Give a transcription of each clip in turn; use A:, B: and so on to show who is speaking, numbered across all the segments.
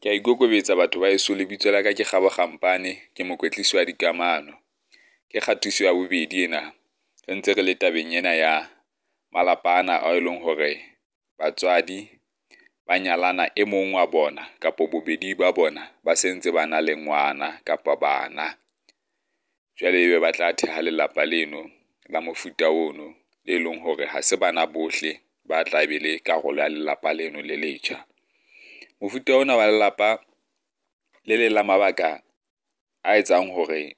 A: Ke a ikokobetsa batho ba heso lebitso la ka ke Kgabo Kgampane, ke mokwetlisi wa dikamano. Ke kgatiso ya bobedi ena, re ntse re le tabeng ena ya malapa ana ao e leng hore batswadi ba nyalana e mong wa bona kapa bobedi ba bona ba sentse ba na le ngwana kapa bana. Jwale ebe ba tla theha lelapa leno la mofuta ono e leng hore ha se bana bohle ba tla be le karolo ya lelapa leno le letjha. Mofuta ona wa lelapa le leng la mabaka a etsang hore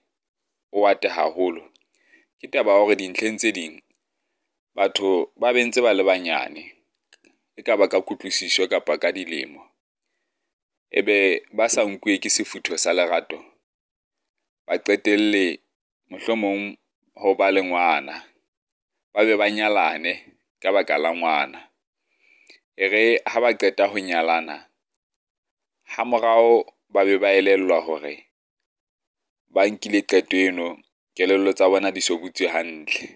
A: o ate haholo, ke taba ya hore dintlheng tse ding batho ba be ntse ba le banyane e ka ba ka kutlwisiso kapa ka dilemo, Ebe be ba sa nkuwe ke sefutho sa lerato, ba qetelle mohlomong ho ba le ngwana, ba be ba nyalane ka baka la ngwana. E re ha ba qeta ho nyalana ha morao ba be ba elellwa hore ba nkile qeto eno, kelello tsa bona di so butswe hantle,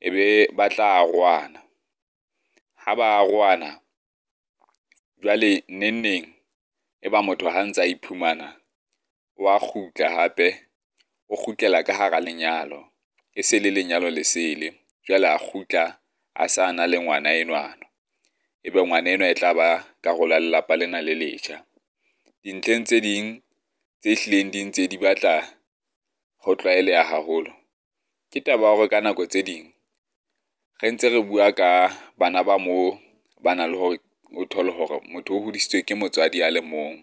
A: e be ba tla arohana. Ha ba arohana jwale neng neng e ba motho ha ntsa iphumana wa kgutla hape, o kgutlela ka hara lenyalo e se le lenyalo le sele. Jwale a kgutla a sa na le ngwana enwana, ebe ngwana enwa e tla ba karolo ya lelapa lena le letjha. Dintlheng tse ding tse hlileng di ntse di batla ho tlwaeleha haholo, ke taba ya hore ka nako tse ding re ntse re bua ka bana ba mo ba na le hore o thole hore motho o hodisitswe ke motswadi a le mong,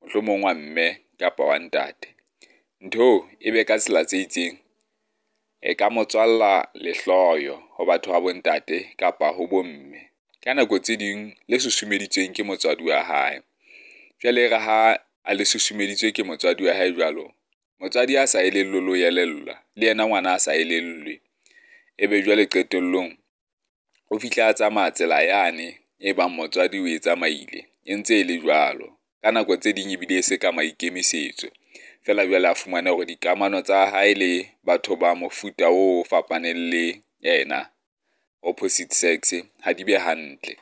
A: mohlomong wa mme kapa wa ntate. Ntho e be ka tsela tse itseng e ka mo tswalla lehloyo ho batho ba bo ntate kapa ho bo mme, ka nako tse ding le susumeditsweng ke motswadi wa hae. Jwale re ha a le susumeditswe ke motswadi wa hae jwalo, motswadi a sa elellwe le ho elellwa le yena ngwana a sa elellwe, e be jwale qetellong o fihla a tsamaya tsela yane e bang motswadi o e tsamaile e ntse e le jwalo. Ka nako tse ding ebile e se ka maikemisetso, feela jwale a fumana hore dikamano tsa hae le batho ba mofuta o fapaneng le yena, opposite sex ha di be hantle.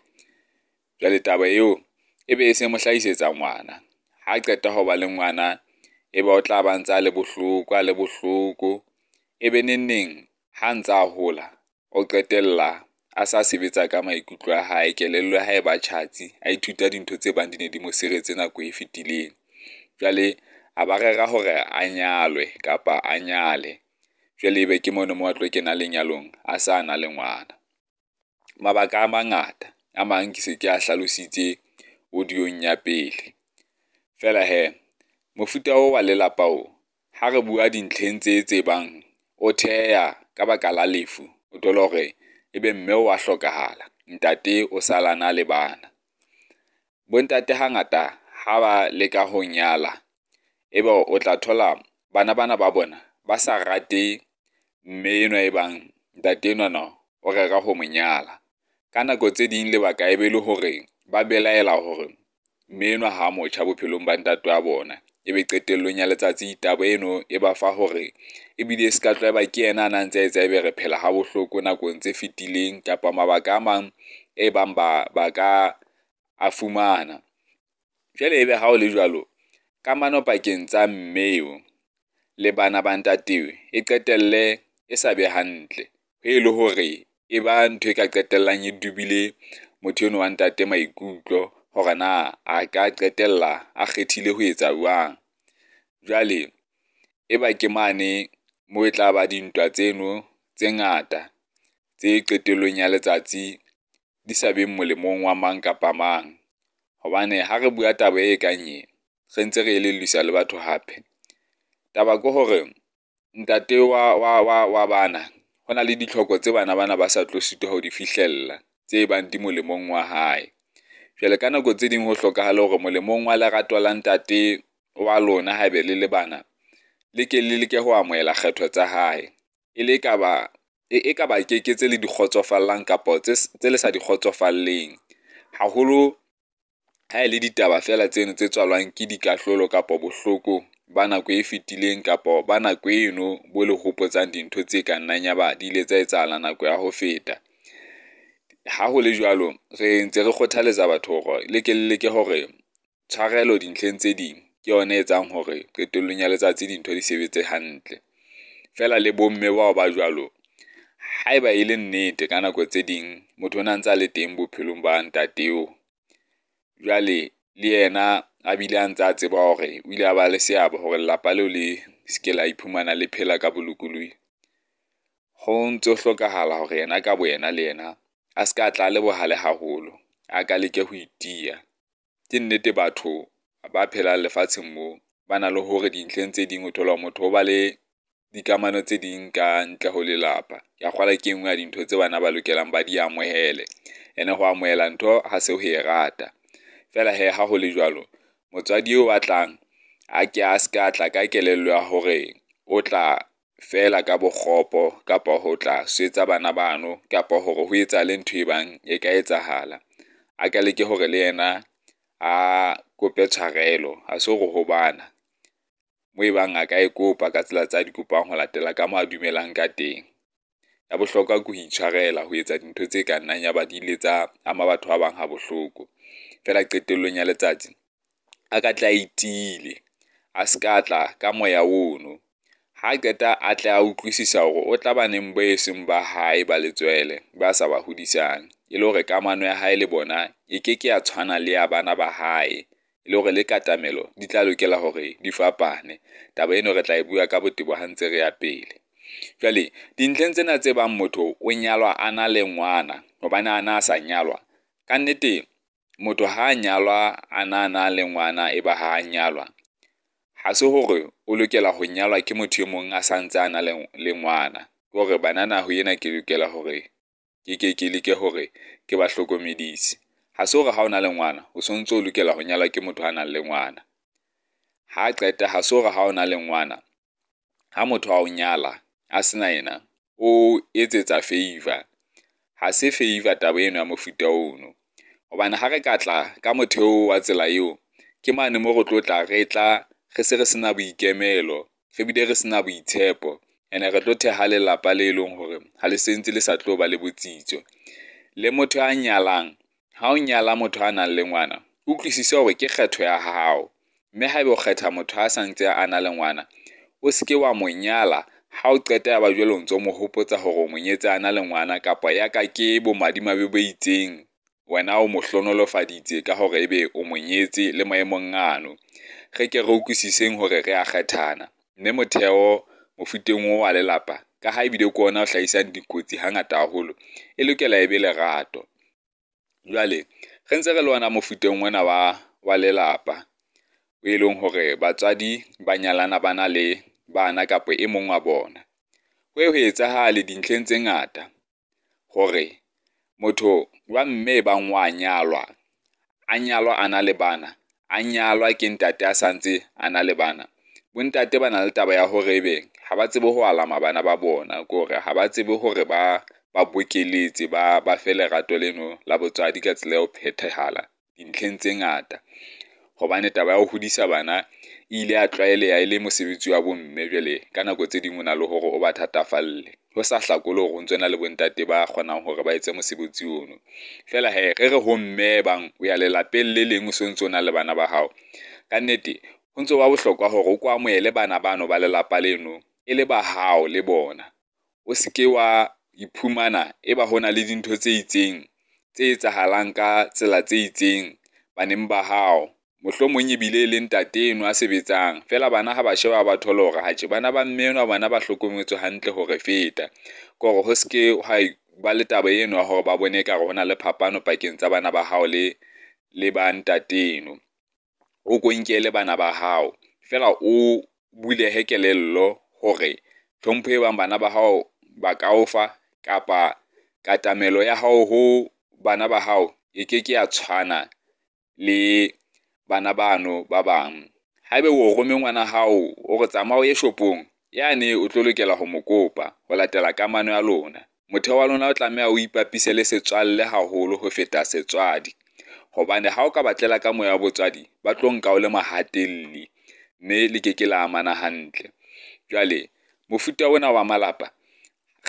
A: Jwale taba eo e be e se mo hlahisetsa ngwana, ha qeta ho ba le ngwana e be o tla ba ntsa le bohloko a le bohloko, e be neng neng ha ntsa hola o qetella a sa sebetsa ka maikutlo a hae, kelello ya hae e ba tjhatsi, a ithuta dintho tse bang di ne di mo seretse nako e fetileng. Jwale a ba rera hore a nyalwe kapa a nyale, jwale ebe ke mono moo a tlo kena lenyalong a sa na le ngwana. Mabaka a mangata a mang ke se ke a hlalositse audio-ong ya pele, feela hee mofuta oo wa lelapa oo, ha re bua dintlheng tse tse bang o theha ka baka la lefu, o thole hore ebe mme wa hlokahala, ntate o salana le bana. Bo ntate hangata ha ba leka ho nyala, ebe o tla thola bana bana ba bona ba sa rate mme enwa e bang ntate enwana o rera ho mo nyala. Ka nako tse ding lebaka e be le hore ba belaela hore mme enwa ha motjha bophelong ba ntate wa bona, ebe qetellong ya letsatsi taba eno e ba fa hore ebile e ska tloba ke yena a na ntse a etsa ebe re phela ha bohloko nakong tse fetileng, kapa mabaka a mang e bang ba ba ka a fumana. Jwale ebe ha o le jwalo, kamano pakeng tsa mme eo le bana ba ntate eo e qetelle e sa be hantle, e le hore e ba ntho e ka qetellang e dubile motho enwa wa ntate maikutlo hore na a ka qetella a kgethile ho etsa jwang. Jwale e ba ke mane moo e tla ba dintwa tseno tse ngata tse qetellong ya letsatsi di sa beng molemong wa mang kapa mang, hobane ha re bua taba e kang e, re ntse re elelliswa le batho hape. Taba ke hore ntate wa bana ho na le ditlhoko tse bana bana ba sa tlo sitwa ho di fihlella tse bang di molemong wa hae. Jwale ka nako tse ding ho hlokahala hore molemong wa lerato la ntate wa lona haebe le le bana, le ke le leke ho amohela kgetho tsa hae, e le ka ba e ka ba ke ke tse le di kgotsofallang kapa tse le sa di kgotsofalleng, haholo ha e le ditaba fela tseno tse tswalwang ke dikahlolo kapa bohloko ba nako e fetileng kapa ba nako eno bo le hopotsang dintho tse ka nnang ya ba di ile tsa etsahala nako ya ho feta. Ha ho le jwalo, re ntse re kgothaletsa batho hore le ke le leke hore tshwarelo dintlheng tse ding ke yona e etsang hore qetellong ya letsatsi dintho di sebetse hantle. Feela le bomme bao ba jwalo, haeba e le nnete ka nako tse ding motho o na ntsa le teng bophelong ba ntate eo, jwale le yena a bile a ntse a tseba hore o ile a ba le seabo gore lelapa leo le seke la iphumana le phela ka bolokolohi. Ho o tlhokagala gore yena ka boyena le ena a seka tla le bohale haholo, a ka leke go itia Ke nnete batho ba phelang lefatsheng mo ba na le gore dintlheng tse dingwe thola motho o ba le dikamano tse ding ka ntle go lelapa. Ya kgwala ke e nngwe ya dintho tse bana ba lokelang ba di amohele. Ene go amohela ntho ga se go e rata. fela he ha ho le jwalo, motswadi eo a tlang a ke a ska tla ka kelello ya hore o tla fela ka bokgopo kapa ho tla swetsa bana bano kapa hore ho etsahale ntho e bang e ka etsahala. A ka leke hore le yena a kope tshwarelo, ha se hore ho bana moo e bang a ka e kopa ka tsela tsa di kopang ho latela ka moo a dumelang ka teng. Ya bohlokwa ke ho itshwarela ho etsa dintho tse ka nnang ya ba di ile tsa ama batho ba bang ha bohloko. Feela qetellong ya letsatsi a ka tla itile, a ska tla ka moya ono. Ha qeta a tle a utlwisisa hore o tla baneng bo e seng ba hae ba letswele ba sa ba hodisang. E le hore kamano ya hae le bona e ke ke ya tshwana le ya bana ba hae. Le gore le katamelo di tla lokela hore di fapane. Taba eno re tla e bua ka botebo ha ntse re ya pele. Jwale dintlheng tsena tse bang motho o nyalwa a na le ngwana hobane a na a sa nyalwa. Ka nnete motho ha a nyalwa a na na le ngwana e ba ha a nyalwa, ha se hore o lokela ho nyalwa ke motho e mong a santse a na le ngwana. Ke hore banana ho ena ke lokela hore ke ke ke leke hore ke ba hlokomedise. Ha se hore ha o na le ngwana, o sontse o lokela ho nyalwa ke motho a nang le ngwana. Ha qeta ha se hore ha o na le ngwana, ha motho a o nyala a se na yena o etsetsa favor Ha se favor tabo eno ya mofuta ono. Hobane ha re ka tla ka motheo wa tsela eo, ke mane moo re tlo tla re tla re se re sena boikemelo, re bile re sena boitshepo. Ene re tlo theha lelapa le leng hore ha le sentse le sa tlo ba le botsitso. Le motho a nyalang, ha o nyala motho a nang le ngwana, utlwisise hore ke kgetho ya hao. Mme haeba o kgetha motho a santse a na le ngwana, o seke wa mo nyala ha o qeta ya ba jwale o ntso mo hopotsa hore o mo nyetse a na le ngwana kapa ya ka ke bo madimabe bo itseng wena o mo hlohonolofaditse ka hore ebe o mo nyetse le maemong ano. Re ke re utlwisiseng hore re a kgethana, mme motheo mofuteng o wa lelapa ka ha ebile ke ona o hlahisang dikotsi hangata haholo, e lokela e be lerato. Jwale re ntse re le ona mofuteng ona wa wa lelapa, e leng hore batswadi ba nyalana ba na le bana kapa e mong wa bona. Ho ye ho etsahale dintlheng tse ngata hore motho wa mme ba wa nyalwa, a nyalwa a na le bana, a nyalwa ke ntate a santse a na le bana. Bo ntate ba na le taba ya hore ebe ha ba tsebe ho alama bana ba bona, ke hore ha ba tsebe hore ba ba bokeletse ba ba fe lerato leno la botswadi ka tsela ya ho phethahala dintlheng tse ngata. Hobane taba ya ho hodisa bana e ile ya tlwaeleha e le mosebetsi wa bomme jwale ka nako tse ding o na le hore o ba thatafalle. Ho sa hlakole hore o ntso na le bontate ba kgonang hore ba etse mosebetsi ono. Feela hee re re ho mme bang o ya lelapeng le leng o sontso o na le bana ba hao. Ka nnete ho ntso ba bohlokwa hore o ko amohele bana bano ba lelapa leno e le ba hao le bona. O seke wa iphumana e ba hona le dintho tse itseng tse etsahalang ka tsela tse itseng baneng ba hao. Mohlomong ebile e le ntate eno a sebetsang, feela bana ha ba sheba ba thole hore atjhe bana ba mme enwa bana ba hlokometswe hantle hore feta. Ke hore ho seke ha ba le taba eno ya hore ba bone ekare ho na le phapano pakeng tsa bana ba hao le le ba ntate eno. O ko nkele bana ba hao feela o bulehe kelello hore tlhompho e bang bana ba hao ba ka o fa kapa katamelo ya hao ho bana ba hao e keke ya tshwana le bana bano ba bang. Haeba o rome ngwana hao o re tsamaya o ye shopong, yane o tlo lokela ho mo kopa ho latela kamano ya lona. Motheo wa lona o tlameha o ipapise le setswalle haholo ho feta setswadi. Hobane ha o ka batlela ka moya wa botswadi, ba tlo nka o le mahatelli mme le keke la amana hantle. Jwale mofuta ona wa malapa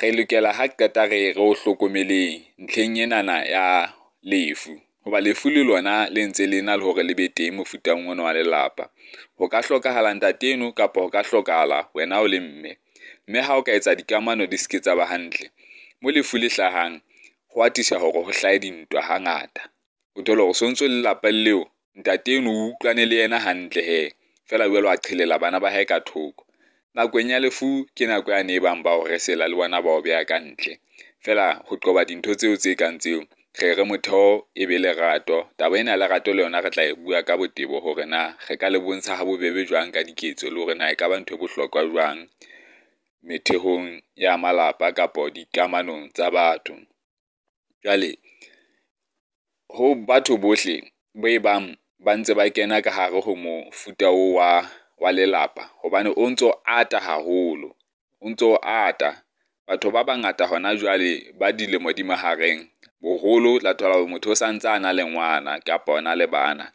A: re lokela ha qeta re re o hlokomeleng ntlheng enana ya lefu hoba lefu le lona le ntse le na le hore le be teng mofutang ona wa lelapa. Ho ka hlokahala ntate eno kapa ho ka hlokahala wena o le mme. Mme ha o ka etsa dikamano di ske tsa ba hantle, mo lefu le hlahang ho atisa hore ho hlahe dintwa hangata. O thole hore sontso lelapa leo ntate eno o utlwane le yena hantle he, feela jwale wa qhelela bana ba hae ka thoko. Nakong ya lefu ke nako yane e bang ba o resela le bona ba o beha ka ntle. Feela ho qoba dintho tseo tse kang tseo, re re motheo e be lerato. Taba ena ya lerato le yona re tla e bua ka botebo hore na re ka le bontsha ha bobebe jwang ka diketso, le hore na ekaba ntho e bohlokwa jwang methehong ya malapa kapa dikamanong tsa batho. Jwale ho batho bohle bo e bang ba ntse ba kena ka hare ho mofuta oo wa wa lelapa, hobane o ntso ata haholo, o ntso ata. Batho ba bangata hona jwale ba dilemo di mahareng, boholo o tla thola motho o santse a na le ngwana kapa ona le bana.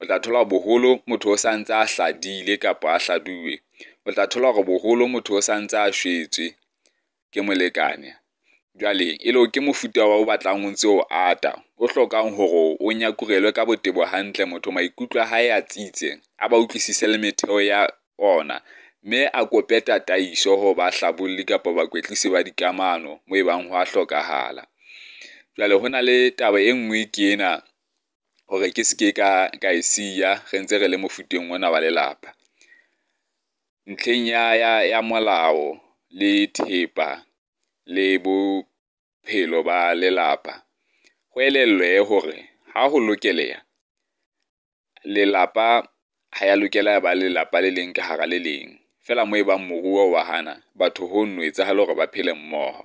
A: O tla thola hore boholo motho o santse a hladile kapa a hladuwe. O tla thola hore boholo motho o santse a shwetswe ke molekane. Jwale e le ke mofuta wa o batlang o ntse o ata, o hlokang hore o nyakurelwe ka botebo hantle. Motho maikutlo a hae a tsitse, a ba utlwisise le metheo ya ona. Mme a kope tataiso ho ba hlabolli kapa bakwetlisi ba dikamano mo e bang a hlokahala. Jwale ho na le taba e nngwe ke ena gore ke seke ka ka e siya re ntse re le mofuteng ona wa lelapa. Ntlheng ya ya ya molao le thepa le bophelo ba lelapa. go elellwe gore ha go lokeleya lelapa ha ya lokela ba lelapa le leng ka hara le leng. fela mo e bang moruo wa hana, batho ho nno etsagale gore ba phele mmogo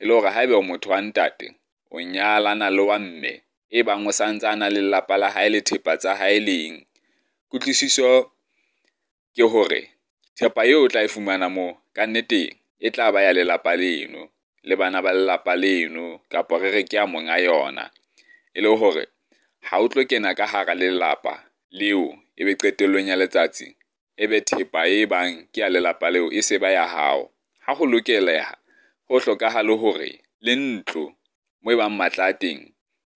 A: E le hore ha ebe motho wa ntate, o nyalana le wa mme, e bang o santse a na le lelapa la hae le thepa tsa hae leng. Kutlwisiso ke hore thepa eo o tla e fumana moo kannete e tla ba ya lelapa leno, le bana ba lelapa leno, kapa re re ke a monga yona. E le hore ha o tlo kena ka hara lelapa leo, e be qetellong ya letsatsi e be thepa e bang ke ya lelapa leo e se ba ya hao. Ha ho lokeleha, ho hlokahale hore le ntlo moo e bang matla teng,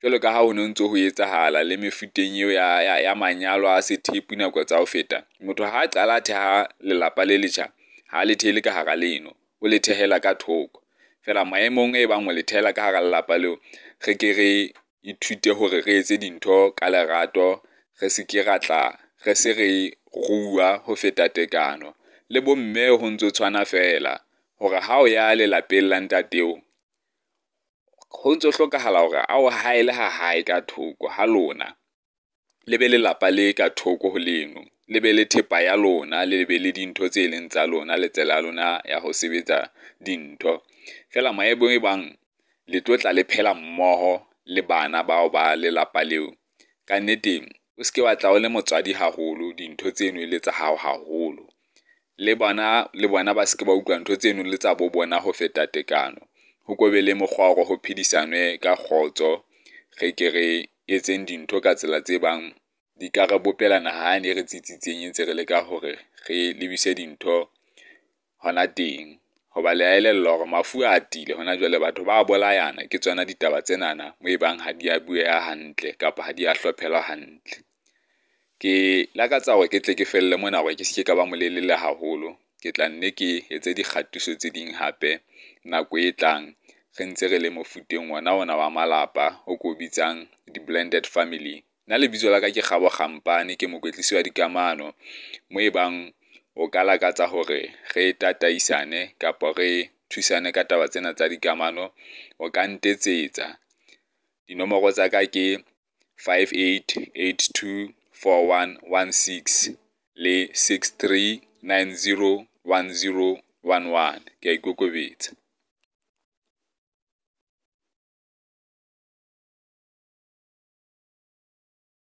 A: jwalo ka ha ho no ntso ho etsahala le mefuteng eo ya ya ya manyalo a sethepu nako tsa ho feta. Motho ha a qala a theha lelapa le letjha, ha le thehele ka hara leno, o le thehela ka thoko. fela maemong e bang o le ka hara lelapa leo, re ke re ithute hore re etse dintho ka lerato, re se ke ra tla re se re rua ho feta tekano. Le bomme ho ntso tshwana fela hore ha o ya lelapeng la ntateo, ho ntso hlokahala hore a o haele ha hae ka thoko ha lona, le be lelapa le ka thoko ho leno, le be le thepa ya lona, le be le dintho tse leng tsa lona le tsela ya lona ya ho sebetsa dintho. fela maemo e bang le tlo tla le phela mmoho le bana bao ba lelapa leo. ka Kannete o se ke wa tla o le motswadi haholo, dintho tseno le tsa hao haholo. Le bona le bona ba se ke ba utlwa ntho tseno le tsa bo bona ho feta tekano. Ho ko be le mokgwa wa ho phedisanwe ka kgotso, re ke re etseng dintho ka tsela tse bang di ka re bopela naha yane re tsitsitseng e ntse re leka hore re lebise dintho hona teng. Hoba le a elellwa hore mafu a atile hona jwale batho ba bolayana ke tsona ditaba tsenana moo e bang ha di a bueha hantle kapa ha di a hlophelwa hantle. Ke lakatsa hore ke tle ke felle mona hore ke seke ka ba molelele haholo. Ke tla nne ke etse dikgatiso tse ding hape nako e tlang re ntse re le mofuteng ona ona wa malapa o ko bitsang di-blended family. Nna lebitso la ka ke gabo gampane ke mokwetlisi wa dikamano mo e bang o ka lakatsa hore re tataisane kapa re thusane ka taba tsena tsa dikamano, o ka ntetsetsa. Dinomoro tsa ka ke five, eight, eight, two, four, one, one, six le six, three, nine, zero, one, zero, one, one. Ke a ikokobetsa.